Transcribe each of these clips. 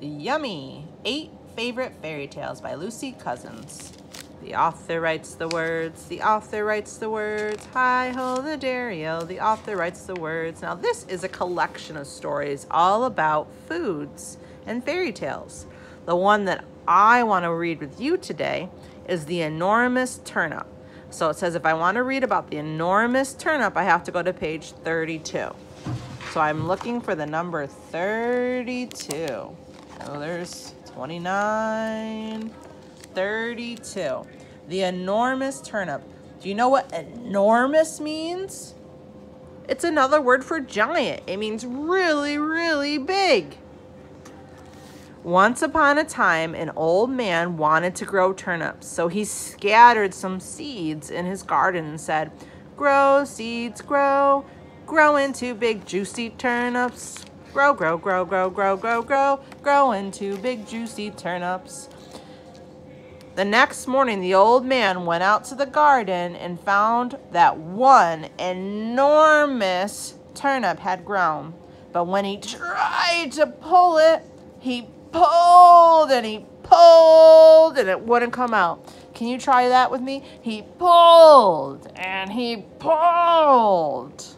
Yummy! Eight Favorite Fairy Tales by Lucy Cousins. The author writes the words, the author writes the words, hi-ho the dairy-o, the author writes the words. Now this is a collection of stories all about foods and fairy tales. The one that I want to read with you today is The Enormous Turnip. So it says if I want to read about the enormous turnip, I have to go to page 32. So I'm looking for the number 32. Oh, there's 29, 32. The enormous turnip. Do you know what enormous means? It's another word for giant. It means really, really big. Once upon a time, an old man wanted to grow turnips, so he scattered some seeds in his garden and said, Grow, seeds, grow, grow into big juicy turnips. Grow, grow, grow, grow, grow, grow, grow, grow into big juicy turnips. The next morning, the old man went out to the garden and found that one enormous turnip had grown. But when he tried to pull it, he pulled and he pulled and it wouldn't come out. Can you try that with me? He pulled and he pulled.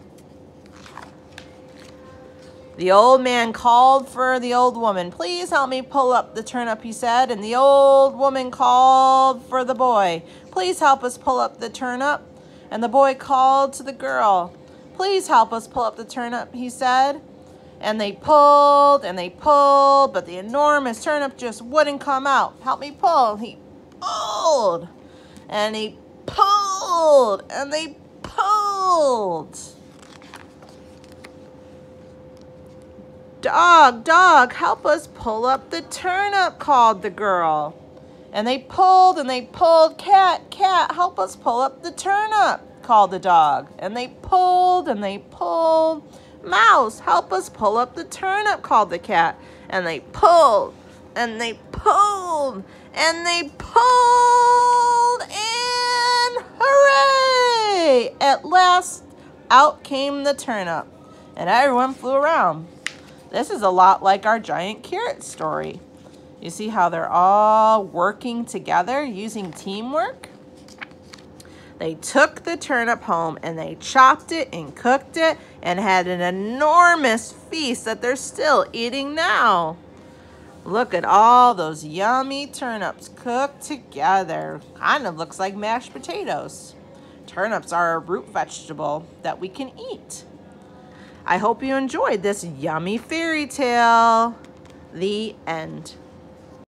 The old man called for the old woman. Please help me pull up the turnip, he said. And the old woman called for the boy. Please help us pull up the turnip. And the boy called to the girl. Please help us pull up the turnip, he said. And they pulled and they pulled, but the enormous turnip just wouldn't come out. Help me pull. He pulled and he pulled and they pulled. Dog, dog, help us pull up the turnip, called the girl. And they pulled and they pulled. Cat, cat, help us pull up the turnip, called the dog. And they pulled and they pulled. Mouse, help us pull up the turnip, called the cat. And they pulled, and they pulled, and they pulled, and hooray! At last, out came the turnip, and everyone flew around. This is a lot like our giant carrot story. You see how they're all working together using teamwork? They took the turnip home and they chopped it and cooked it and had an enormous feast that they're still eating now. Look at all those yummy turnips cooked together. Kind of looks like mashed potatoes. Turnips are a root vegetable that we can eat. I hope you enjoyed this yummy fairy tale. The end.